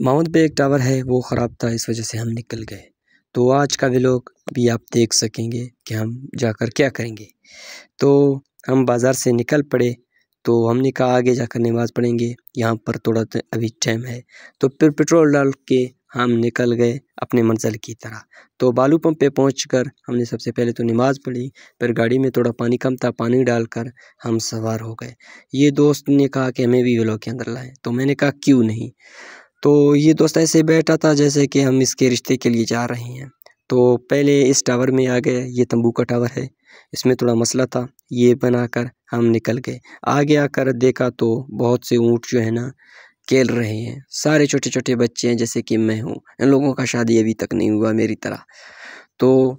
Mount پہ ایک tower ہے، وہ خراب تھا، اس وجہ سے ہم نکل گئے۔ تو آج کا ویلوگ بھی آپ دیکھ سکیں گے کہ ہم جا کر کیا کریں گے۔ تو ہم بازار سے نکل پڑے، تو ہم نے کہا آگے جا کر نماز پڑھیں گے۔ یہاں پر تھوڑا ابھی ٹائم ہے۔ تو پھر پٹرول ڈال کے ہم نکل گئے اپنے منزل کی طرح۔ تو بالو پمپ پہ پہنچ کر ہم نے سب سے پہلے تو نماز پڑھی، پھر گاڑی میں تھوڑا پانی کم تھا، پانی ڈال کر ہم سوار ہو گئے۔ یہ دوست نے کہا کہ ہمیں بھی ویلو کے اندر لائیں۔ تو میں نے کہا کیوں نہیں؟ تو یہ دوست ایسے بیٹھا تھا جیسے کہ ہم اس کے رشتے کے لیے جا رہے ہیں۔ تو پہلے اس ٹاور میں آ گئے یہ تمبو کا ٹاور ہے۔ اس میں تھوڑا مسئلہ تھا۔ یہ بنا کر ہم نکل گئے۔ آگے آ کر دیکھا تو بہت سے اونٹ جو ہے نا، کھیل رہے ہیں۔ سارے چھوٹے چھوٹے بچے ہیں، جیسے کہ میں ہوں۔ ان لوگوں کا شادی ابھی تک نہیں ہوا، میری طرح۔ تو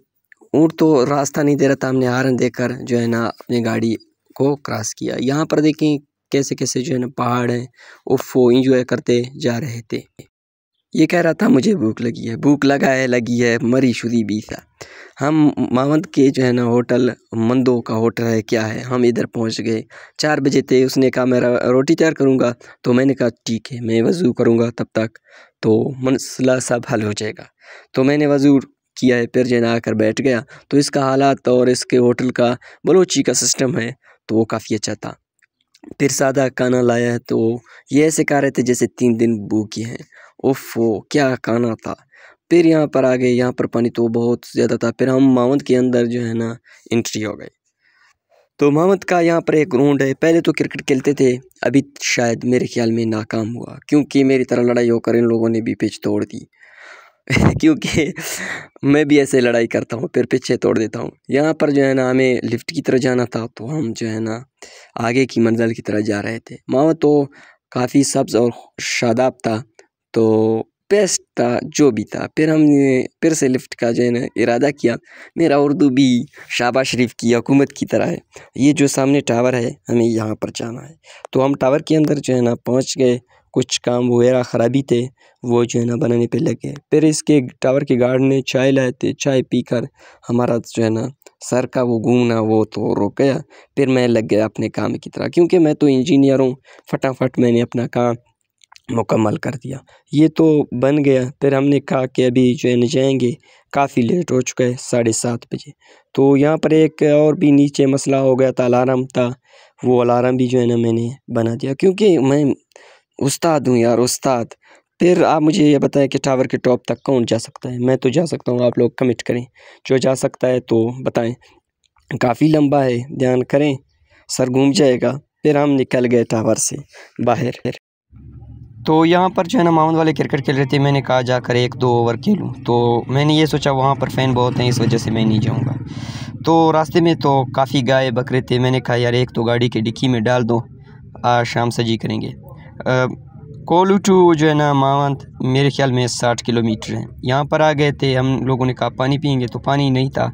اونٹ تو راستہ نہیں دے رہا تھا۔ ہم نے ہارن دے کر جو ہے نا، اپنی گاڑی کو کراس کیا۔ یہاں پر دیکھیں کیسے کیسے جو ہے نا پہاڑ ہیں، اوفو انجوائے کرتے جا رہے تھے۔ یہ کہہ رہا تھا، مجھے بھوک لگی ہے، بھوک لگا ہے لگی ہے، مری شدی بیسا ہم ماوند کے جو ہے نا ہوٹل مندو کا ہوٹل ہے، کیا ہے؟ ہم ادھر پہنچ گئے۔ چار بجے تھے، اس نے کہا، میں روٹی تیار کروں گا۔ تو میں نے کہا، ٹھیک ہے، میں وضو کروں گا تب تک۔ تو مسئلہ سب حل ہو جائے گا۔ تو میں نے وضو کیا ہے، پھر جو ہے نا آ کر بیٹھ گیا۔ تو اس کا حالات اور اس کے ہوٹل کا بلوچی کا سسٹم ہے، تو وہ کافی اچھا تھا۔ پھر سادہ کانا لایا تو یہ ایسے کہہ رہے تھے جیسے تین دن بھوکے ہیں۔ اوفو کیا کانا تھا۔ پھر یہاں پر آ گئے، یہاں پر پانی تو بہت زیادہ تھا۔ پھر ہم ماونت کے اندر جو ہے نا انٹری ہو گئے۔ تو ماوند کا یہاں پر ایک گراؤنڈ ہے۔ پہلے تو کرکٹ کھیلتے تھے، ابھی شاید میرے خیال میں ناکام ہوا۔ کیونکہ میری طرح لڑائی ہو کر ان لوگوں نے بھی پچ توڑ دی۔ کیونکہ میں بھی ایسے لڑائی کرتا ہوں پھر پیچھے توڑ دیتا ہوں۔ یہاں پر جو ہے نا، ہمیں لفٹ کی طرح جانا تھا، تو ہم جو ہے نا آگے کی منزل کی طرح جا رہے تھے۔ ماما تو کافی سبز اور شاداب تھا، تو بیسٹ تھا جو بھی تھا۔ پھر ہم نے پھر سے لفٹ کا جو ہے نا ارادہ کیا۔ میرا اردو بھی شابہ شریف کی حکومت کی طرح ہے۔ یہ جو سامنے ٹاور ہے، ہمیں یہاں پر جانا ہے۔ تو ہم ٹاور کے اندر جو ہے نا پہنچ گئے۔ کچھ کام وغیرہ خرابی تھے، وہ جو ہے نا بنانے پہ لگے پھر اس کے ٹاور کے گارڈ نے چائے لائے تھے، چائے پی کر ہمارا جو ہے نا سر کا وہ گھومنا وہ تو رک گیا۔ پھر میں لگ گیا اپنے کام کی طرح، کیونکہ میں تو انجینئر ہوں۔ فٹافٹ میں نے اپنا کام مکمل کر دیا۔ یہ تو بن گیا۔ پھر ہم نے کہا کہ ابھی جو ہے نا جائیں گے، کافی لیٹ ہو چکا ہے، ساڑھے سات بجے۔ تو یہاں پر ایک اور بھی نیچے مسئلہ ہو گیا تھا، الارم تھا۔ وہ الارم بھی جو ہے نا میں نے بنا دیا، کیونکہ میں استاد ہوں یار، استاد۔ پھر آپ مجھے یہ بتائیں کہ ٹاور کے ٹاپ تک کون جا سکتا ہے؟ میں تو جا سکتا ہوں، آپ لوگ کمٹ کریں۔ جو جا سکتا ہے تو بتائیں۔ کافی لمبا ہے، دھیان کریں۔ سر گھوم جائے گا۔ پھر ہم نکل گئے ٹاور سے باہر۔ تو یہاں پر جو ہے نا ماؤنڈ والے کرکٹ کھیل رہے تھے، میں نے کہا جا کر ایک دو اوور کھیلوں۔ تو میں نے یہ سوچا وہاں پر فین بہت ہیں، اس وجہ سے میں نہیں جاؤں گا۔ تو راستے میں تو کافی گائے بکرے تھے۔ میں نے کہا یار، ایک تو گاڑی کے ڈکی میں ڈال دو، آج شام سجی کریں گے۔ کولو ٹو جو ہے نا ماونت میرے خیال میں ساٹھ کلومیٹر ہیں۔ یہاں پر آ گئے تھے، ہم لوگوں نے کہا پانی پئیں گے تو پانی نہیں تھا،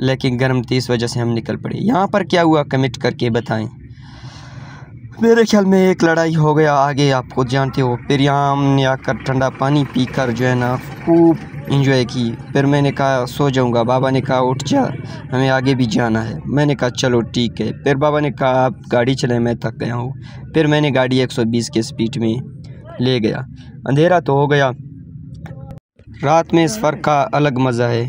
لیکن گرم تھی، اس وجہ سے ہم نکل پڑے۔ یہاں پر کیا ہوا؟ کمٹ کر کے بتائیں۔ میرے خیال میں ایک لڑائی ہو گیا، آگے آپ کو جانتے ہو۔ پھر یہاں نے آ کر ٹھنڈا پانی پی کر جو ہے نا، خوب انجوائے کی۔ پھر میں نے کہا، سو جاؤں گا۔ بابا نے کہا، اٹھ جا، ہمیں آگے بھی جانا ہے۔ میں نے کہا، چلو ٹھیک ہے۔ پھر بابا نے کہا، آپ گاڑی چلیں میں تھک گیا ہوں۔ پھر میں نے گاڑی ایک سو بیس کے سپیٹ میں لے گیا۔ اندھیرا تو ہو گیا۔ رات میں اس فرق کا الگ مزہ ہے۔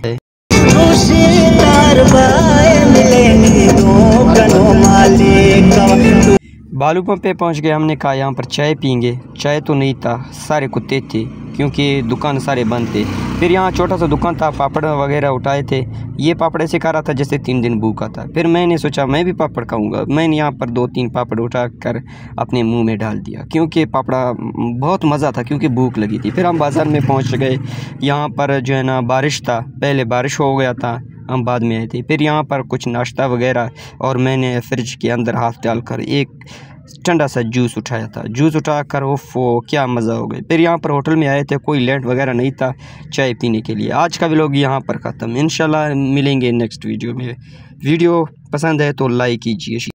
ملیں بالو پمپ پہ پہنچ گئے، ہم نے کہا، یہاں پر چائے پئیں گے۔ چائے تو نہیں تھا، سارے کتے تھے، کیونکہ دکان سارے بند تھے۔ پھر یہاں چھوٹا سا دکان تھا، پاپڑ وغیرہ اٹھائے تھے۔ یہ پاپڑ ایسے کھا رہا تھا جیسے تین دن بھوکا تھا۔ پھر میں نے سوچا، میں بھی پاپڑ کھاؤں گا۔ میں نے یہاں پر دو تین پاپڑ اٹھا کر اپنے منہ میں ڈال دیا، کیونکہ پاپڑا بہت مزہ تھا، کیونکہ بھوک لگی تھی۔ پھر ہم بازار میں پہنچ گئے۔ یہاں پر جو ہے نا، بارش تھا۔ پہلے بارش ہو گیا تھا ہم بعد میں آئے تھے۔ پھر یہاں پر کچھ ناشتہ وغیرہ اور میں نے فریج کے اندر ہاتھ ڈال کر ایک ٹھنڈا سا جوس اٹھایا تھا۔ جوس اٹھا کر اوف کیا مزہ ہو گئے۔ پھر یہاں پر ہوٹل میں آئے تھے، کوئی لینٹ وغیرہ نہیں تھا چائے پینے کے لیے۔ آج کا بھی لوگ یہاں پر ختم۔ انشاءاللہ ملیں گے نیکسٹ ویڈیو میں۔ ویڈیو پسند ہے تو لائک کیجیے